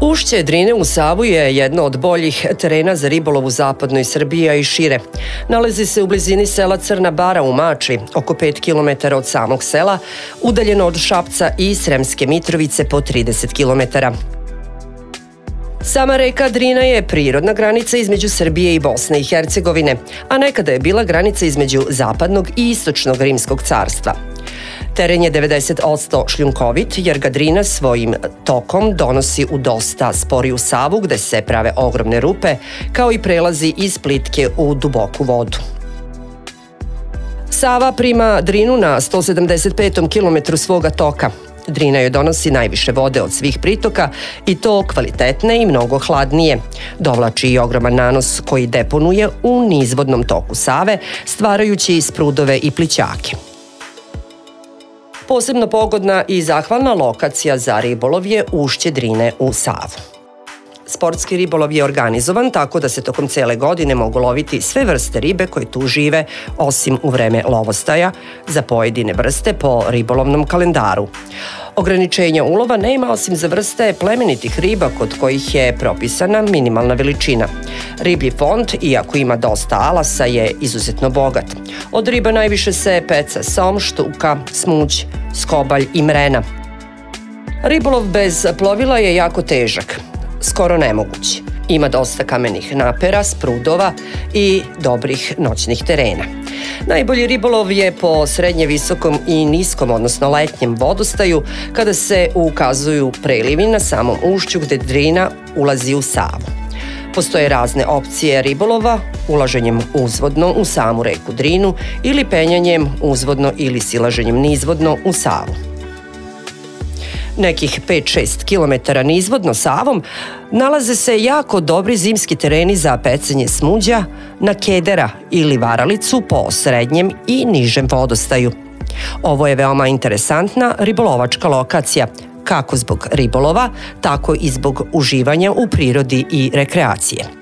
Ušće Drine u Savu je jedno od boljih terena za ribolov u zapadnoj Srbiji, i šire. Nalazi se u blizini sela Crna Bara u Mači, oko 5 km od samog sela, udaljeno od Šapca i Sremske Mitrovice po 30 km. Sama reka Drina je prirodna granica između Srbije i Bosne i Hercegovine, a nekada je bila granica između zapadnog i istočnog rimskog carstva. Teren je 90% šljunkovit jer ga Drina svojim tokom donosi u dosta sporiju savu gde se prave ogromne rupe, kao i prelazi iz plitke u duboku vodu. Sava prima Drinu na 175. kilometru svoga toka. Drina joj donosi najviše vode od svih pritoka i to kvalitetne i mnogo hladnije. Dovlači i ogroman nanos koji deponuje u nizvodnom toku Save, stvarajući sprudove i plićake. Posebno pogodna i zahvalna lokacija za ribolov je ušće Drine u Savu. Sportski ribolov je organizovan tako da se tokom cele godine mogu loviti sve vrste ribe koje tu žive, osim u vreme lovostaja, za pojedine vrste po ribolovnom kalendaru. Ograničenja ulova nema osim za vrste plemenitih riba kod kojih je propisana minimalna veličina. Riblji fond, iako ima dosta alasa, je izuzetno bogat. Od riba najviše se peca som, štuka, smuđ, skobalj i mrena. Ribolov bez plovila je jako težak, skoro nemoguć. Ima dosta kamenih napera, sprudova i dobrih noćnih terena. Najbolji ribolov je po srednje visokom i niskom, odnosno letnjem vodostaju, kada se ukazuju prelivi na samom ušću gde drina ulazi u Savu. Postoje razne opcije ribolova, ulaženjem uzvodno u samu reku Drinu ili penjanjem uzvodno ili silaženjem nizvodno u Savu nekih 5-6 km nizvodno Savom, nalaze se jako dobri zimski tereni za pecanje smuđa na kedera ili varalicu po srednjem i nižem vodostaju. Ovo je veoma interesantna ribolovačka lokacija, kako zbog ribolova, tako i zbog uživanja u prirodi i rekreacije.